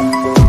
Bye.